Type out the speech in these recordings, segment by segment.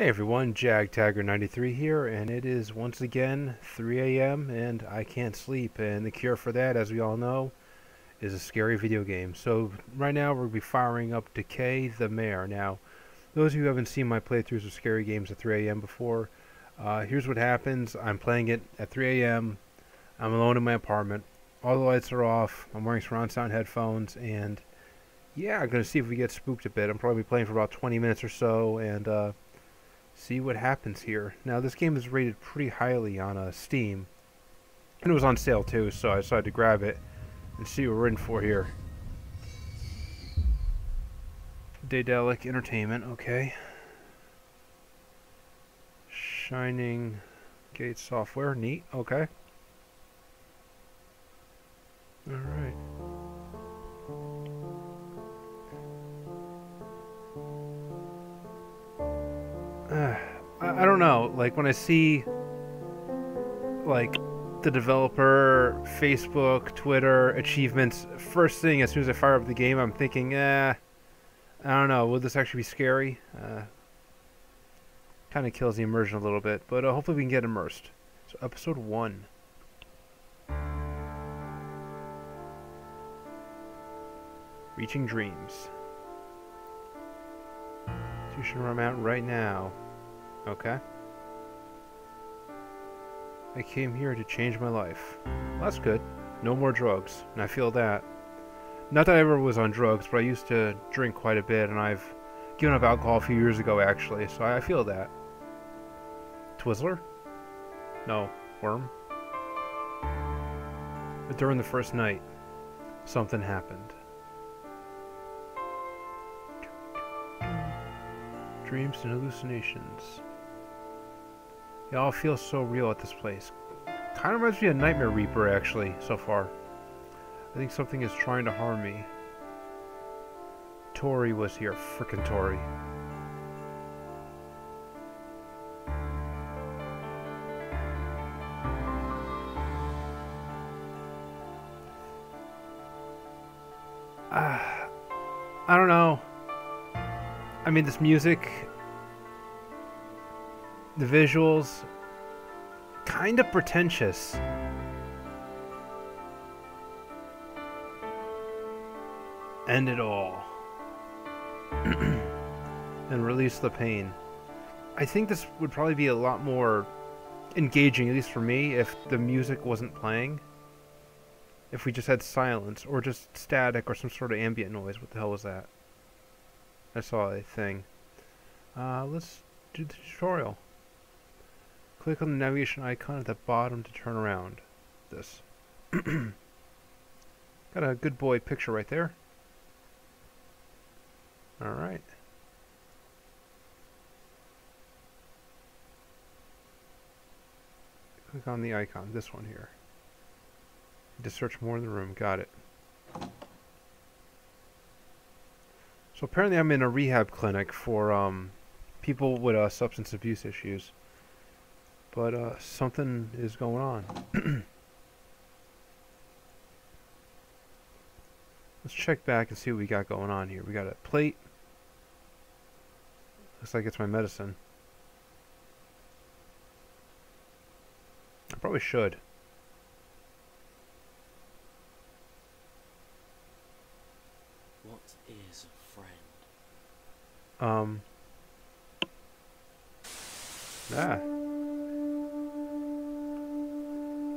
Hey everyone, JagTaggart93 here, and it is once again 3 a.m. and I can't sleep. And the cure for that, as we all know, is a scary video game. So right now we're going to be firing up Decay the Mare. Now, those of you who haven't seen my playthroughs of scary games at 3 a.m. before, uh, here's what happens. I'm playing it at 3 a.m. I'm alone in my apartment. All the lights are off. I'm wearing surround sound headphones, and yeah, I'm going to see if we get spooked a bit. I'm probably playing for about 20 minutes or so, and uh, see what happens here. Now, this game is rated pretty highly on uh, Steam. And it was on sale too, so I decided to grab it and see what we're in for here. Daedalic Entertainment, okay. Shining Gate Software, neat, okay. Alright. Uh, I, I don't know. Like when I see like the developer, Facebook, Twitter achievements, first thing as soon as I fire up the game, I'm thinking, eh, I don't know. Will this actually be scary? Uh, kind of kills the immersion a little bit, but uh, hopefully we can get immersed. So episode one. Reaching dreams. Institution where I'm at right now. Okay. I came here to change my life. Well, that's good. No more drugs, and I feel that. Not that I ever was on drugs, but I used to drink quite a bit, and I've given up alcohol a few years ago, actually, so I feel that. Twizzler? No. Worm? But during the first night, something happened. dreams and hallucinations. They all feel so real at this place. Kind of reminds me of Nightmare Reaper, actually, so far. I think something is trying to harm me. Tori was here. Frickin' Tori. I don't know. I mean, this music, the visuals, kind of pretentious. End it all. and release the pain. I think this would probably be a lot more engaging, at least for me, if the music wasn't playing. If we just had silence, or just static, or some sort of ambient noise. What the hell was that? I saw a thing. Uh, let's do the tutorial. Click on the navigation icon at the bottom to turn around. This. Got a good boy picture right there. Alright. Click on the icon, this one here. To search more in the room, got it. So apparently I'm in a rehab clinic for um, people with uh, substance abuse issues. But uh, something is going on. Let's check back and see what we got going on here. We got a plate. Looks like it's my medicine. I probably should. What is a friend? Um. Ah.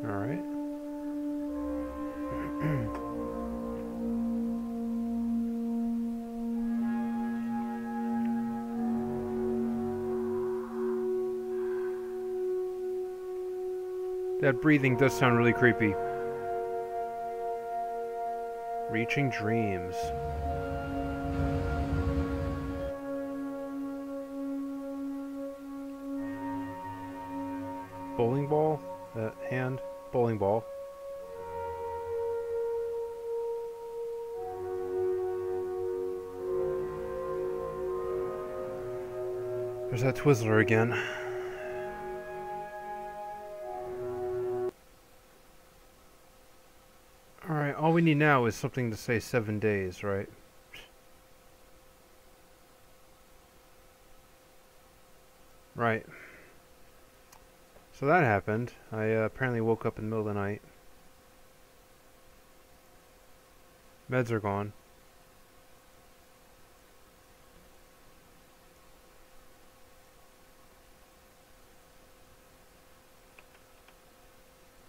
Alright. that breathing does sound really creepy. Reaching dreams. bowling ball, that hand bowling ball. There's that Twizzler again. Alright, all we need now is something to say seven days, right? Right. So that happened. I uh, apparently woke up in the middle of the night. Meds are gone.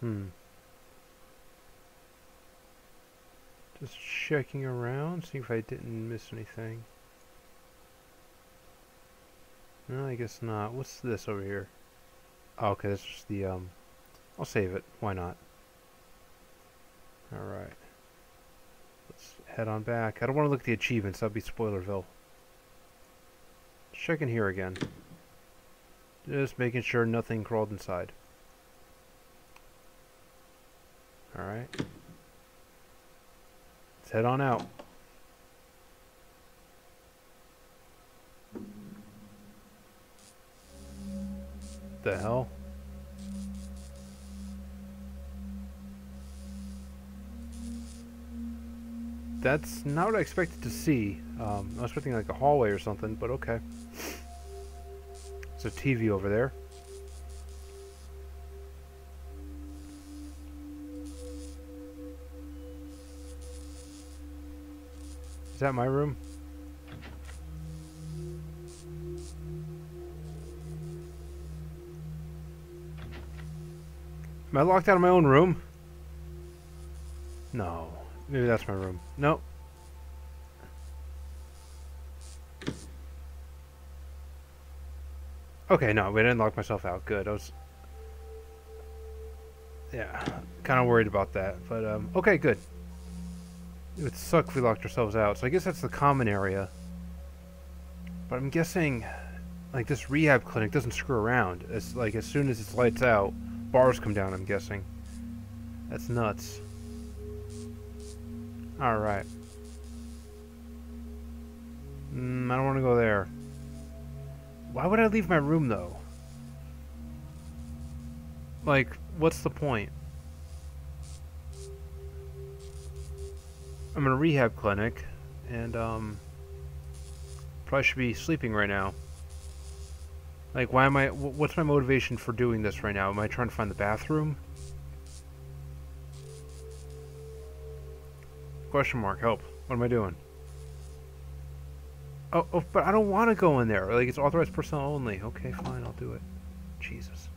Hmm. Just checking around, see if I didn't miss anything. No, I guess not. What's this over here? Oh, okay, that's just the, um... I'll save it. Why not? Alright. Let's head on back. I don't want to look at the achievements. That'd be Spoilerville. Checking here again. Just making sure nothing crawled inside. Alright. Let's head on out. The hell? That's not what I expected to see. Um, I was expecting like a hallway or something, but okay. There's a TV over there. Is that my room? Am I locked out of my own room? No. Maybe that's my room. Nope. Okay, no, we didn't lock myself out. Good. I was... Yeah, kind of worried about that. But, um, okay, good. It would suck if we locked ourselves out. So I guess that's the common area. But I'm guessing, like, this rehab clinic doesn't screw around. It's like, as soon as it's lights out, bars come down, I'm guessing. That's nuts. Alright. Mm, I don't want to go there. Why would I leave my room, though? Like, what's the point? I'm in a rehab clinic, and, um... Probably should be sleeping right now. Like, why am I... What's my motivation for doing this right now? Am I trying to find the bathroom? Question mark, help. What am I doing? Oh, oh but I don't want to go in there. Like, it's authorized personnel only. Okay, fine, I'll do it. Jesus.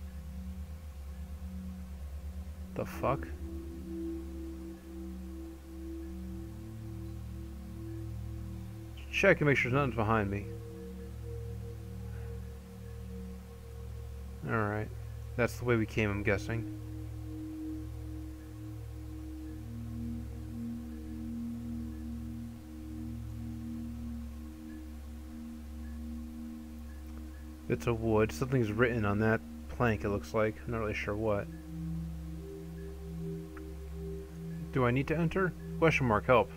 The fuck? Check and make sure nothing's behind me. Alright. That's the way we came, I'm guessing. It's a wood. Something's written on that plank, it looks like. I'm not really sure what. Do I need to enter? Question mark, help.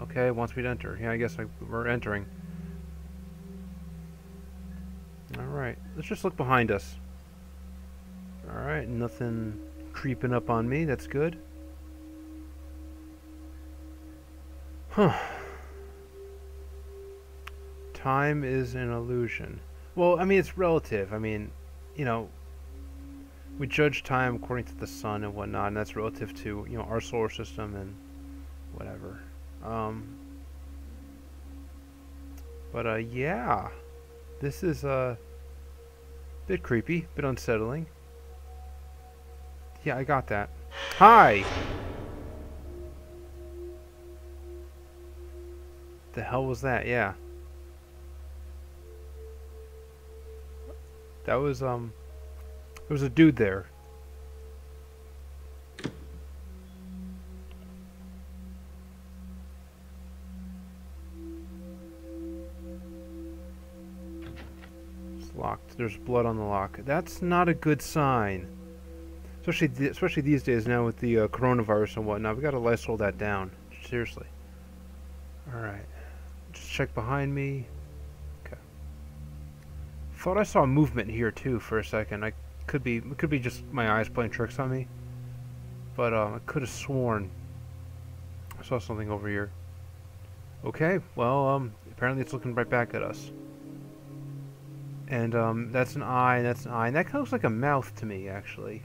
Okay, wants me to enter. Yeah, I guess I, we're entering. Alright, let's just look behind us. Alright, nothing creeping up on me. That's good. Huh. Time is an illusion. Well, I mean, it's relative. I mean, you know, we judge time according to the sun and whatnot, and that's relative to, you know, our solar system and whatever. Um, but, uh, yeah. This is, uh, a bit creepy, a bit unsettling. Yeah, I got that. Hi! The hell was that? Yeah. That was, um, there was a dude there. It's locked. There's blood on the lock. That's not a good sign. Especially, th especially these days now with the uh, coronavirus and whatnot. We gotta Lysol that down. Seriously. Alright. Just check behind me thought I saw movement here too for a second. I could be it could be just my eyes playing tricks on me. But uh, I could have sworn I saw something over here. Okay, well, um, apparently it's looking right back at us. And um, that's an eye, and that's an eye. And that kind of looks like a mouth to me, actually.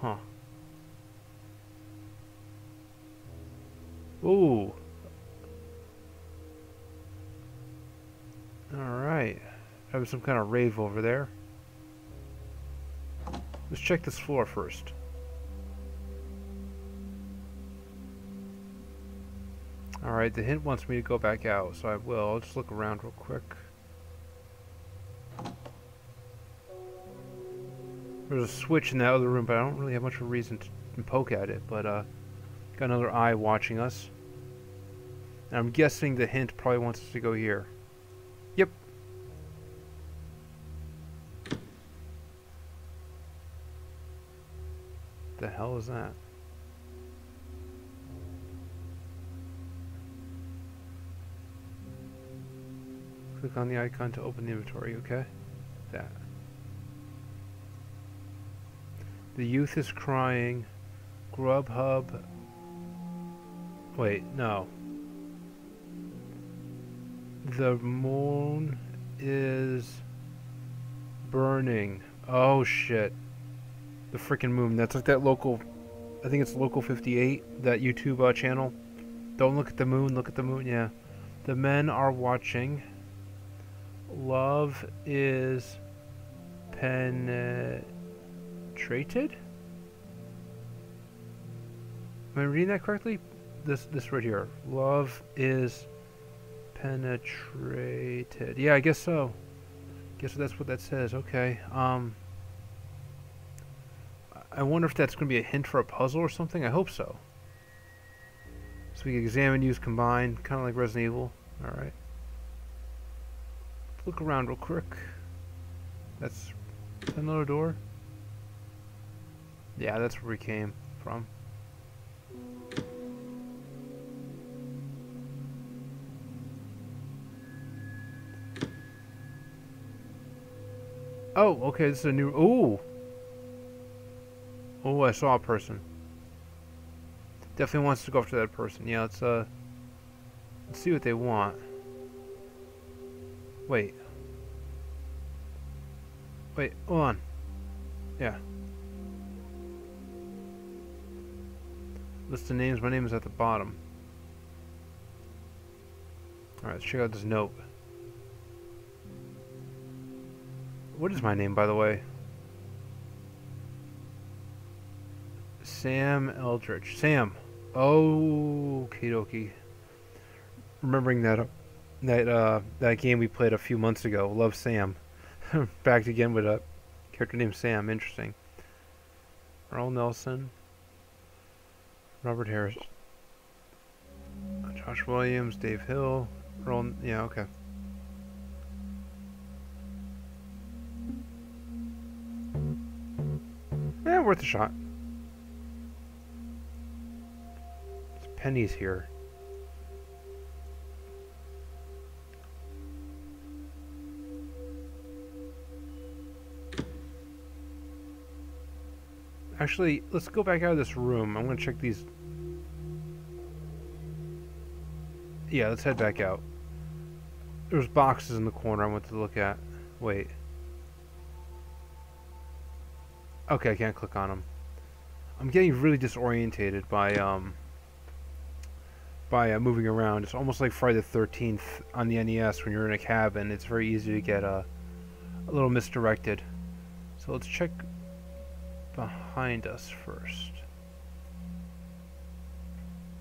Huh. Ooh. Alright. Have some kind of rave over there. Let's check this floor first. Alright, the hint wants me to go back out, so I will. I'll just look around real quick. There's a switch in that other room, but I don't really have much of a reason to poke at it. But, uh, got another eye watching us. And I'm guessing the hint probably wants us to go here. Yep. The hell is that? Click on the icon to open the inventory, okay? That. The youth is crying. Grubhub. Wait, no. The moon is burning. Oh shit. The freaking moon. That's like that local, I think it's local 58, that YouTube uh, channel. Don't look at the moon, look at the moon, yeah. The men are watching. Love is penetrated? Am I reading that correctly? This this right here. Love is penetrated. Yeah, I guess so. Guess that's what that says. Okay. Um I wonder if that's going to be a hint for a puzzle or something. I hope so. So we can examine, use, combine, kind of like Resident Evil. All right look around real quick. That's another door. Yeah, that's where we came from. Oh, okay, this is a new... Ooh! Oh, I saw a person. Definitely wants to go after that person. Yeah, let's, uh... Let's see what they want. Wait. Wait, hold on. Yeah. List of names. My name is at the bottom. Alright, let's check out this note. What is my name, by the way? Sam Eldridge. Sam. Oh, okie dokie. Remembering that that uh, that game we played a few months ago. Love Sam. Back again with a character named Sam. Interesting. Earl Nelson. Robert Harris. Josh Williams. Dave Hill. Earl. Yeah. Okay. Yeah, worth a shot. There's pennies here. Actually, let's go back out of this room. I'm going to check these. Yeah, let's head back out. There's boxes in the corner I want to look at. Wait. Okay, I can't click on them. I'm getting really disorientated by um by uh, moving around. It's almost like Friday the 13th on the NES when you're in a cabin. It's very easy to get uh, a little misdirected. So let's check behind us first.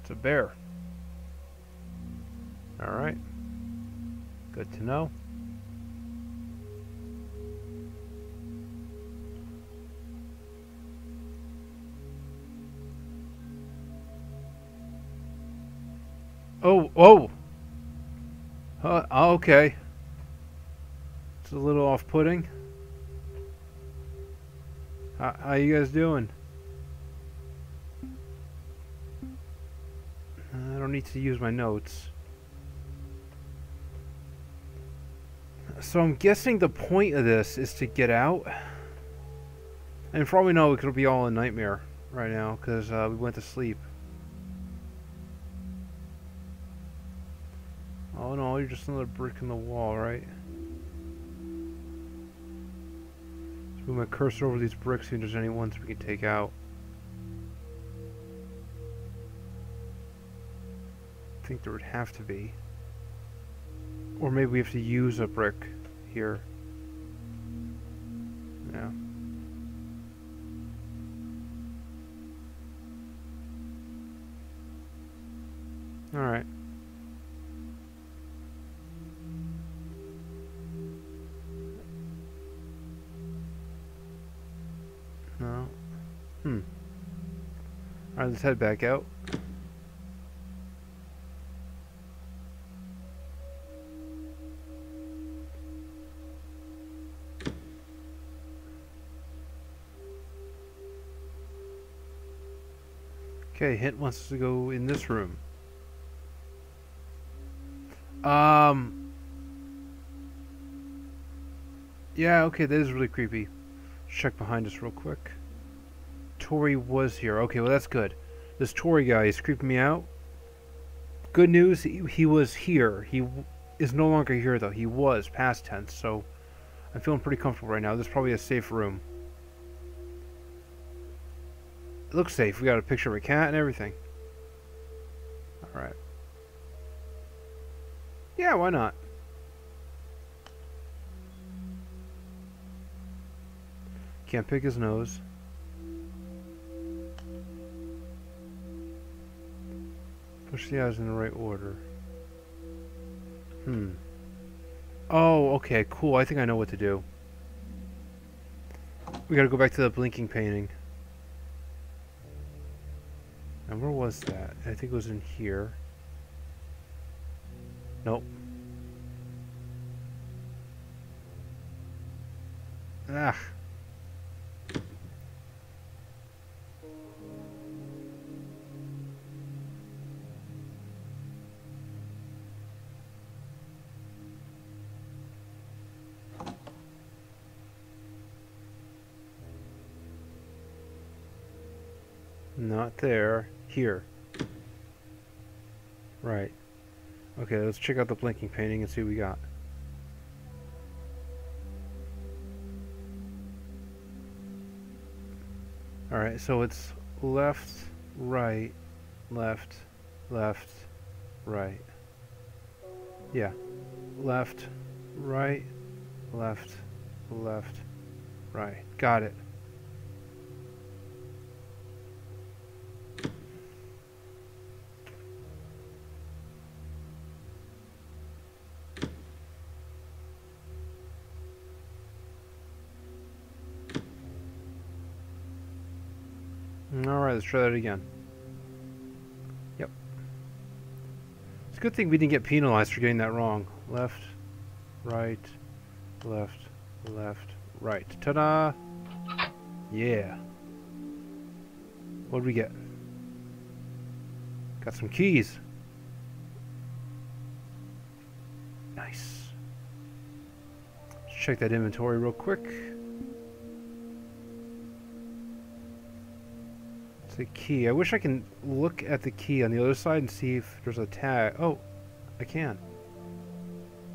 It's a bear. Alright. Good to know. Oh, oh! Uh, okay. It's a little off-putting. How, how you guys doing? I don't need to use my notes. So I'm guessing the point of this is to get out. And for all we know, it could be all a nightmare right now because uh, we went to sleep. Oh no, you're just another brick in the wall, right? Move my cursor over these bricks, see if there's any ones we can take out. I think there would have to be. Or maybe we have to use a brick here. Yeah. Alright. No. Hmm. Alright, let's head back out. Okay, Hint wants us to go in this room. Um. Yeah, okay, that is really creepy. Check behind us real quick. Tori was here. Okay, well that's good. This Tori guy is creeping me out. Good news, he, he was here. He is no longer here though. He was past tense, so I'm feeling pretty comfortable right now. This is probably a safe room. It looks safe. We got a picture of a cat and everything. Alright. Yeah, why not? Can't pick his nose. Push the eyes in the right order. Hmm. Oh, okay, cool. I think I know what to do. We gotta go back to the blinking painting. And where was that? I think it was in here. Nope. Ah. Not there. Here. Right. Okay, let's check out the blinking painting and see what we got. Alright, so it's left, right, left, left, right. Yeah. Left, right, left, left, right. Got it. Let's try that again. Yep. It's a good thing we didn't get penalized for getting that wrong. Left, right, left, left, right. Ta-da! Yeah. What'd we get? Got some keys. Nice. Let's check that inventory real quick. The key. I wish I can look at the key on the other side and see if there's a tag. Oh, I can.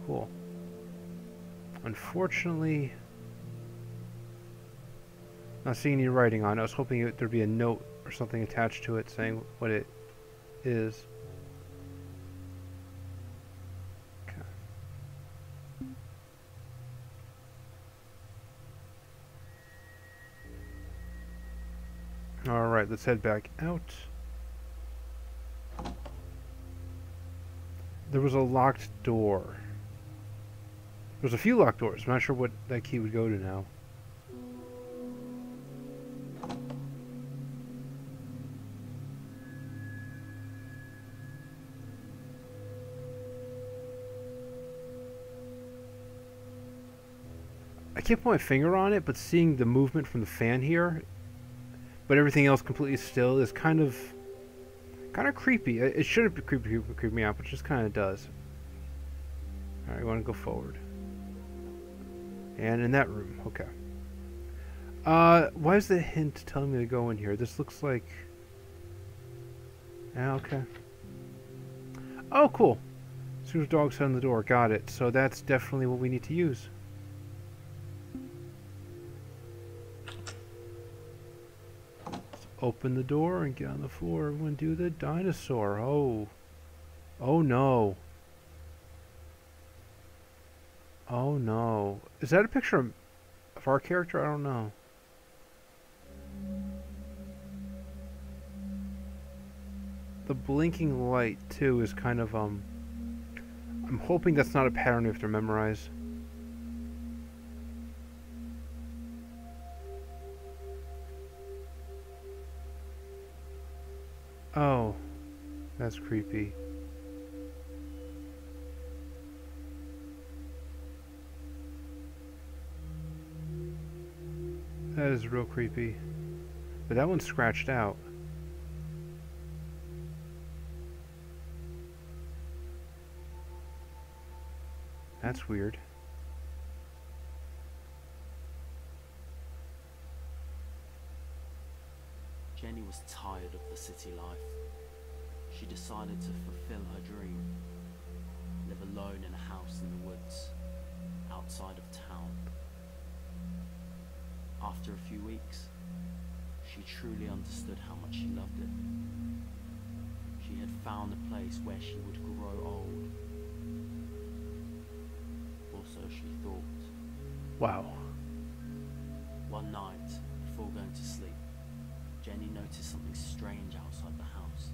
Cool. Unfortunately, not seeing any writing on it. I was hoping there'd be a note or something attached to it saying what it is. Let's head back out. There was a locked door. There's a few locked doors. I'm not sure what that key would go to now. I can't put my finger on it, but seeing the movement from the fan here, but everything else completely still is kind of kind of creepy. It shouldn't be creepy, creep me out, but it just kind of does. All right, we want to go forward. And in that room, okay. Uh, why is the hint telling me to go in here? This looks like. Yeah, okay. Oh, cool. as dog's on the door, got it. So that's definitely what we need to use. Open the door and get on the floor and do the dinosaur. Oh. Oh no. Oh no. Is that a picture of, of our character? I don't know. The blinking light too is kind of um I'm hoping that's not a pattern we have to memorize. Oh, that's creepy. That is real creepy. But that one's scratched out. That's weird. Jenny was tired of the city life. She decided to fulfill her dream. Live alone in a house in the woods, outside of town. After a few weeks, she truly understood how much she loved it. She had found a place where she would grow old. Or so she thought. Wow. One night, before going to sleep, Jenny noticed something strange outside the house.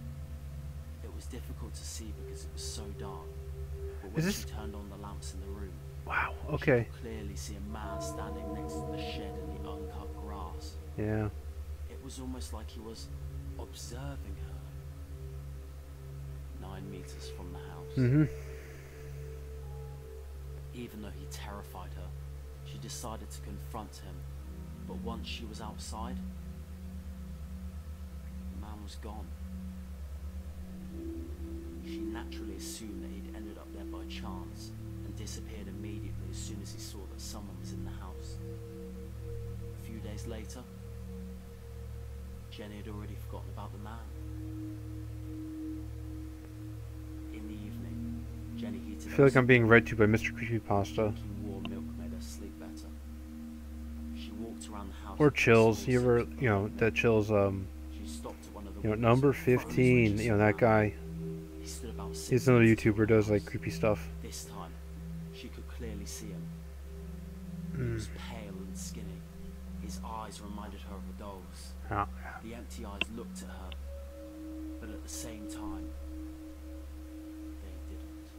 It was difficult to see because it was so dark, but when Is she turned on the lamps in the room, Wow. she Okay. could clearly see a man standing next to the shed in the uncut grass. Yeah. It was almost like he was observing her. Nine meters from the house. Mm-hmm. Even though he terrified her, she decided to confront him. But once she was outside, was gone. She naturally assumed that he'd ended up there by chance and disappeared immediately as soon as he saw that someone was in the house. A few days later, Jenny had already forgotten about the man. In the evening, Jenny heated I feel like I'm being read to by Mr. Creepypasta. Drinking warm milk made her sleep better. She walked around the house. Or Chills. You ever, you know, that Chills, um, you know, number and froze when 15, you know, that guy. man. He stood about six He's another YouTuber, does like creepy stuff. This time, she could clearly see him. He Mm. was pale and skinny. His eyes reminded her of a doll's. The empty eyes looked at her, but at the same time, they didn't.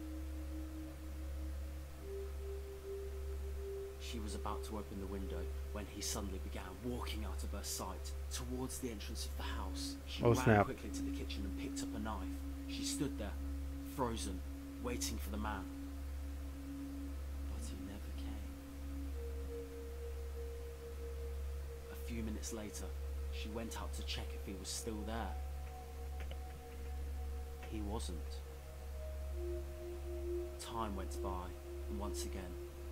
She was about to open the window when he suddenly began walking out of her sight towards the entrance of the house. She Oh, ran snap. quickly to the kitchen and picked up a knife. She stood there, frozen, waiting for the man. But he never came. A few minutes later, she went out to check if he was still there. He wasn't. Time went by, and once again,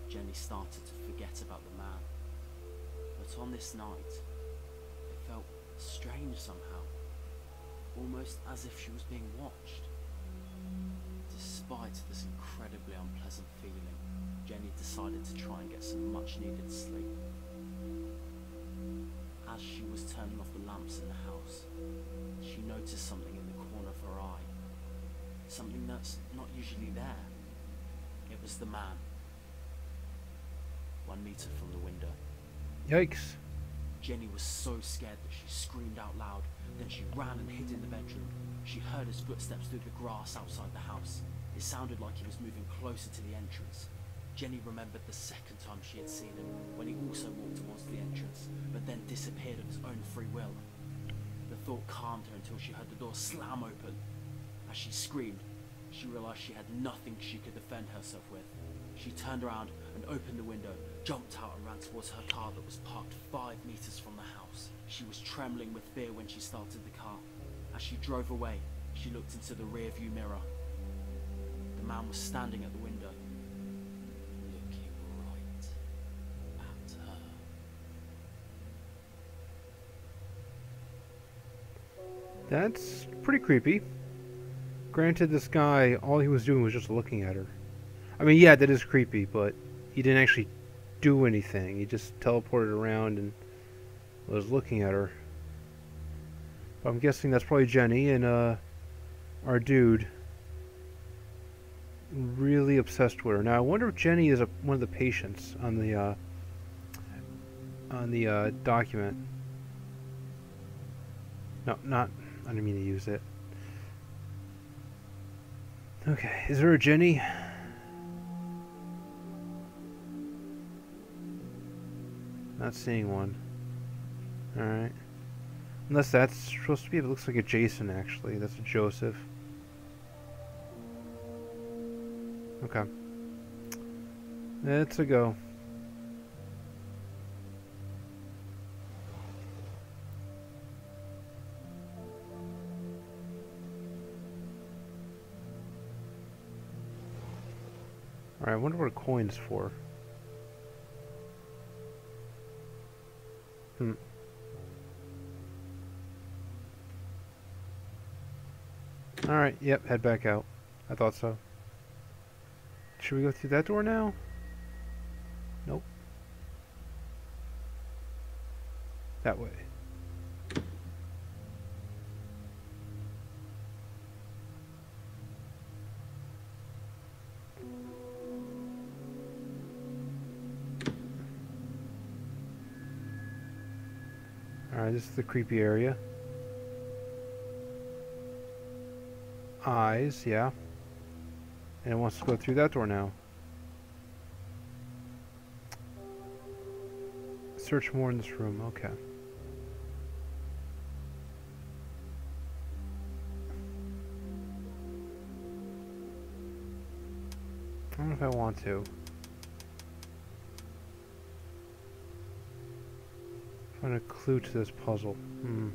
Jenny started to forget about the man. But on this night, it felt strange somehow, almost as if she was being watched. Despite this incredibly unpleasant feeling, Jenny decided to try and get some much needed sleep. As she was turning off the lamps in the house, she noticed something in the corner of her eye. Something that's not usually there. It was the man. One meter from the window. yikes. Jenny was so scared that she screamed out loud. Then she ran and hid in the bedroom. She heard his footsteps through the grass outside the house. It sounded like he was moving closer to the entrance. Jenny remembered the second time she had seen him, when he also walked towards the entrance, but then disappeared of his own free will. The thought calmed her until she heard the door slam open. As she screamed, she realized she had nothing she could defend herself with. She turned around and opened the window, jumped out and ran towards her car that was parked five meters from the house. She was trembling with fear when she started the car. As she drove away, she looked into the rearview mirror. The man was standing at the window, looking right at her. That's pretty creepy. Granted, this guy, all he was doing was just looking at her. I mean, yeah, that is creepy, but he didn't actually do anything. He just teleported around and was looking at her. But I'm guessing that's probably Jenny and uh, our dude really obsessed with her. Now I wonder if Jenny is a, one of the patients on the uh, on the uh, document. No, not. I didn't mean to use it. Okay, is there a Jenny? Not seeing one. Alright. Unless that's supposed to be, it looks like a Jason actually. That's a Joseph. Okay. Let's a go. Alright, I wonder what a coin's for. Hmm. Alright, yep, head back out. I thought so. Should we go through that door now? Nope. That way. This is the creepy area. Eyes, yeah. And it wants to go through that door now. Search more in this room, okay. I don't know if I want to. Find a clue to this puzzle. Hmm.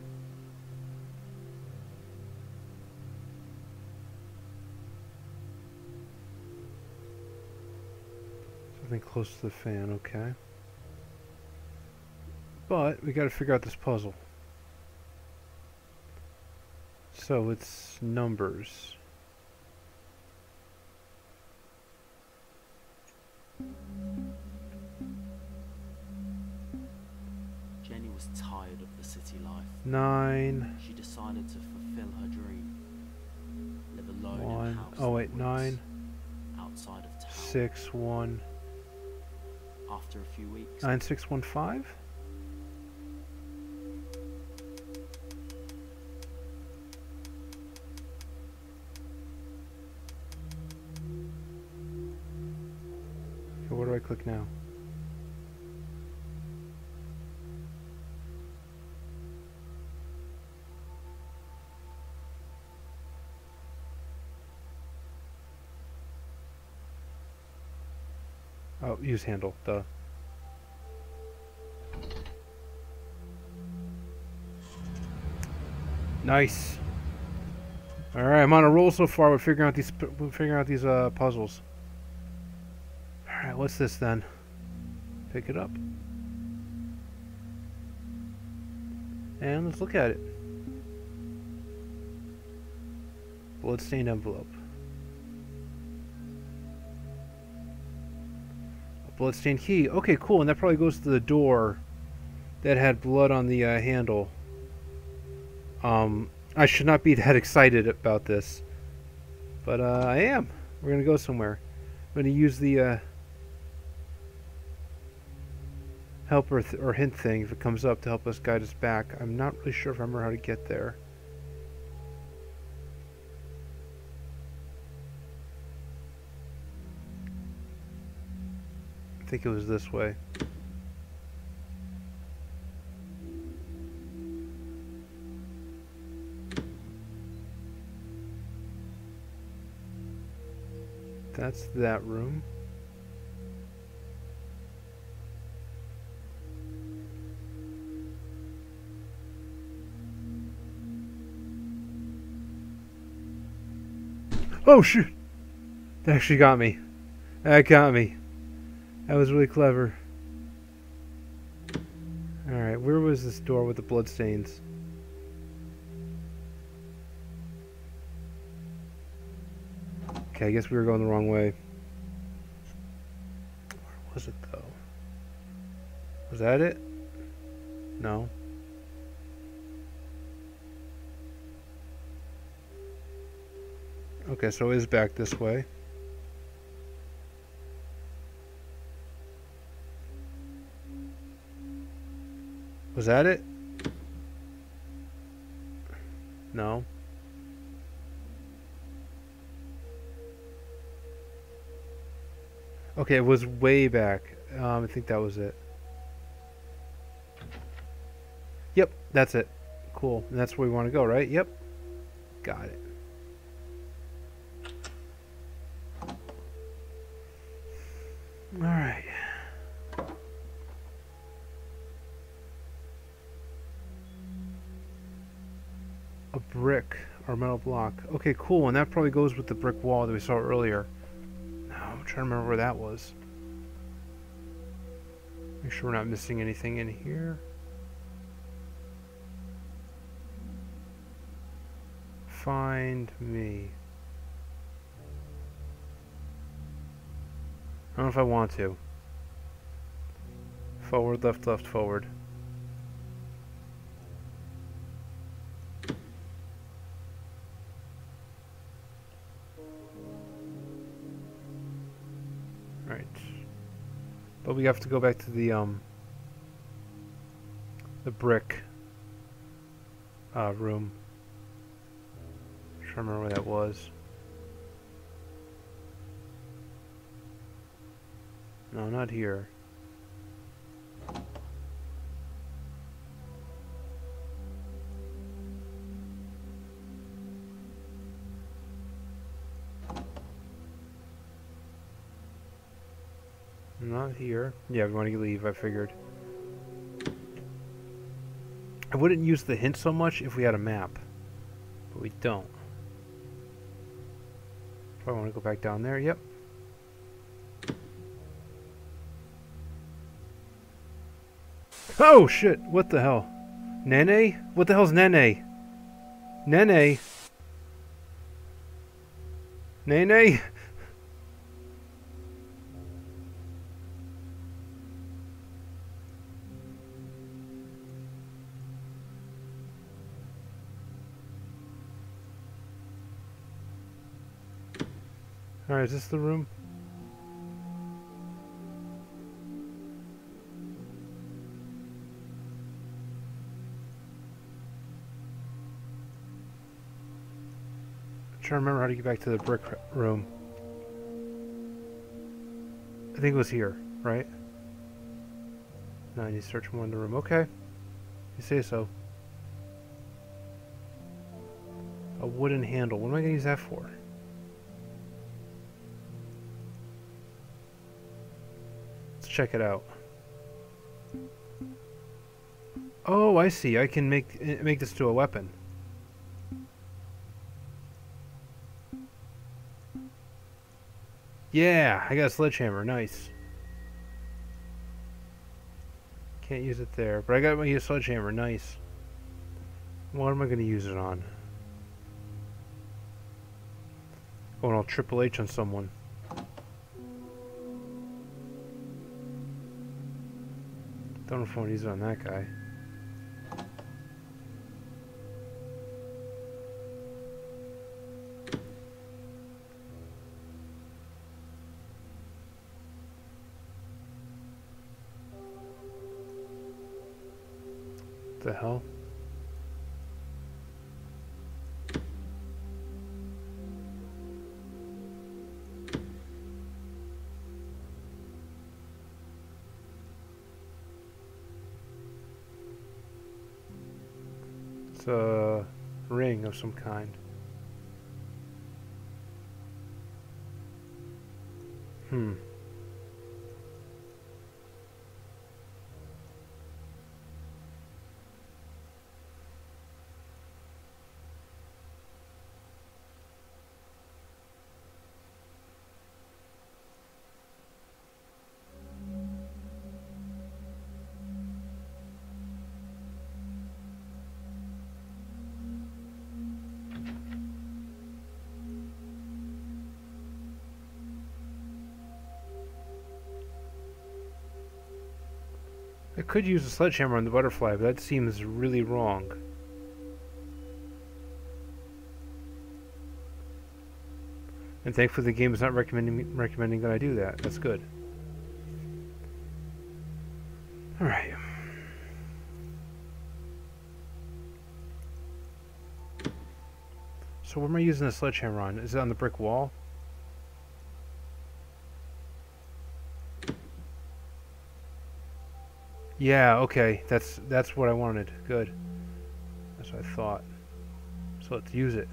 Something close to the fan, okay. But we gotta figure out this puzzle. So it's numbers. Nine, She decided to fulfill her dream. Live alone in a one, house oh wait, nine. Outside of town. Six one. After a few weeks, nine, six, one, five? Okay, where do I click now? Handle, duh. Nice. All right, I'm on a roll so far with figuring out these figuring out these uh, puzzles. All right, what's this then? Pick it up. And let's look at it. Bloodstained envelope. Bloodstained key. Okay, cool. And that probably goes to the door that had blood on the uh, handle. Um, I should not be that excited about this, but uh, I am. We're gonna go somewhere. I'm gonna use the uh, helper or hint thing if it comes up to help us guide us back. I'm not really sure if I remember how to get there. Think it was this way. That's that room. Oh shoot! That actually got me. That got me. That was really clever. Alright, where was this door with the bloodstains? Okay, I guess we were going the wrong way. Where was it though? Was that it? No. Okay, so it is back this way. Was that it? No. Okay, it was way back. Um, I think that was it. Yep, that's it. Cool. And that's where we want to go, right? Yep. Got it. Alright. A brick or metal block. Okay, cool. And that probably goes with the brick wall that we saw earlier. Now, I'm trying to remember where that was. Make sure we're not missing anything in here. Find me. I don't know if I want to. Forward, left, left, forward. But we have to go back to the, um, the brick, uh, room. I'm trying to remember where that was. No, not here. Not here. Yeah, we want to leave, I figured. I wouldn't use the hint so much if we had a map. But we don't. Do I want to go back down there? Yep. Oh shit, what the hell? Nene? What the hell's Nene? Nene? Nene? Alright, is this the room? I'm trying to remember how to get back to the brick room. I think it was here, right? No, I need to search more in the room. Okay. You say so. A wooden handle. What am I going to use that for? Check it out. Oh, I see. I can make eh, make this to a weapon. Yeah, I got a sledgehammer. Nice. Can't use it there, but I got my sledgehammer. Nice. What am I going to use it on? Oh, going all Triple H on someone. Don't know if I want to use it on that guy. the hell? Some kind. Hmm. Could use a sledgehammer on the butterfly, but that seems really wrong. And thankfully the game is not recommending recommending that I do that. That's good. Alright. So what am I using the sledgehammer on? Is it on the brick wall? Yeah, okay. That's that's what I wanted. Good. That's what I thought. So let's use it.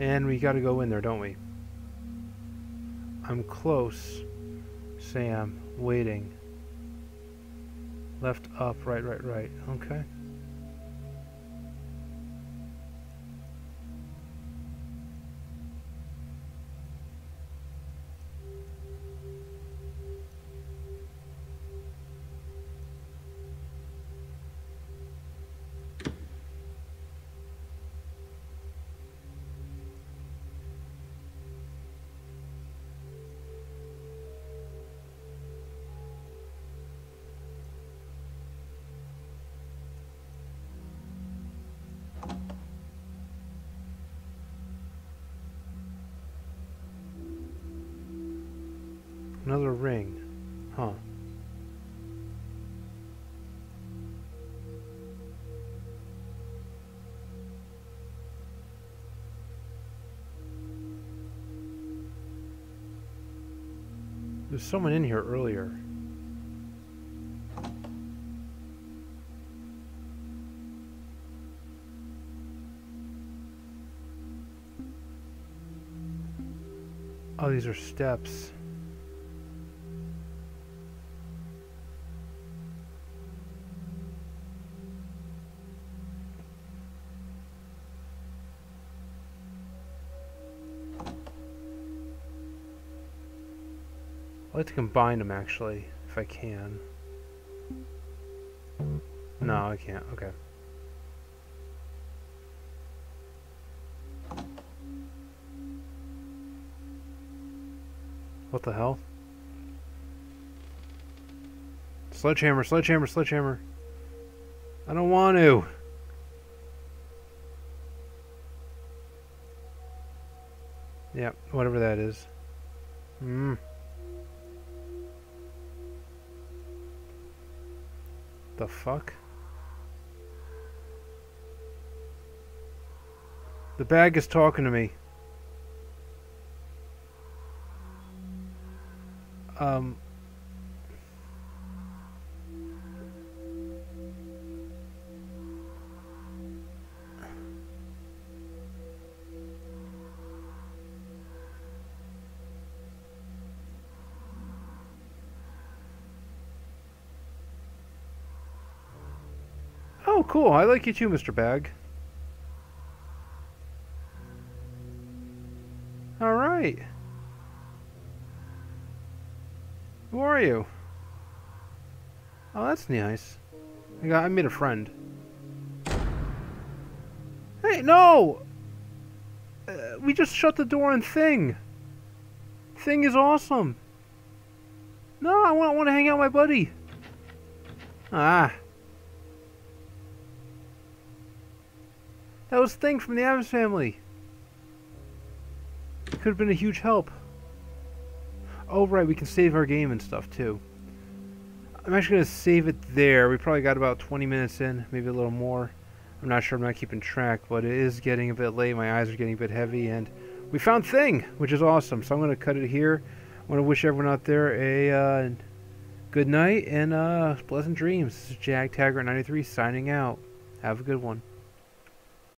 And we gotta go in there, don't we? I'm close. Sam, waiting. Left, up, right, right, right. Okay. There's someone in here earlier. Oh, these are steps. I'd like to combine them actually, if I can. No, I can't. Okay. What the hell? Sledgehammer, sledgehammer, sledgehammer. I don't want to. Yeah, whatever that is. Hmm. The fuck? The bag is talking to me. Um... Oh, cool. I like you too, Mr. Bag. Alright. Who are you? Oh, that's nice. I, got, I made a friend. Hey, no! Uh, we just shut the door on Thing. Thing is awesome. No, I want, want to hang out with my buddy. Ah. That was Thing from the Addams family. Could have been a huge help. Oh, right, we can save our game and stuff, too. I'm actually going to save it there. We probably got about 20 minutes in, maybe a little more. I'm not sure I'm not keeping track, but it is getting a bit late. My eyes are getting a bit heavy, and we found Thing, which is awesome. So I'm going to cut it here. I want to wish everyone out there a uh, good night and uh, pleasant dreams. This is Jag Taggart 93 signing out. Have a good one.